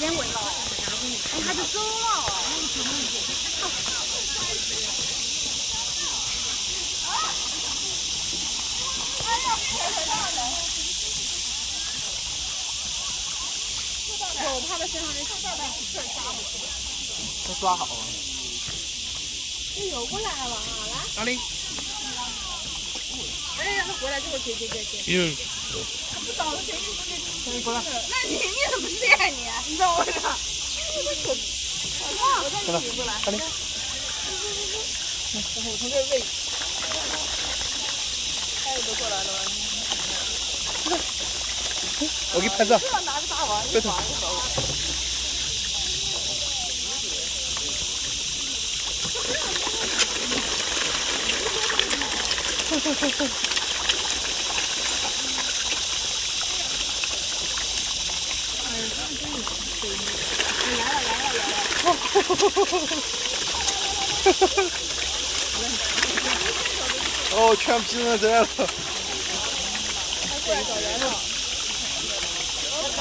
点味了，哎，他就走了。我怕他身上的刺儿扎不住。都抓好了。你又过来了啊，来。哪里？哎，让他过来之后去去去去。嗯。他不找了，谁给你过来。那你你怎么练你？你知道为啥？我带你过来。哪里？然后从这喂。孩子都过来了吧？我给你拍照。拿着大碗，别动。哦，全皮成这了。不要问他，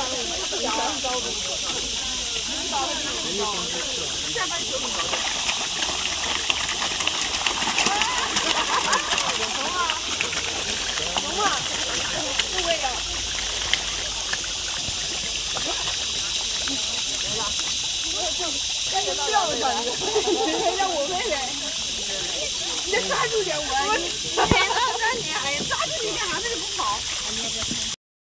人家我你你，你抓住点我，你，得，抓住你干啥？这个不跑。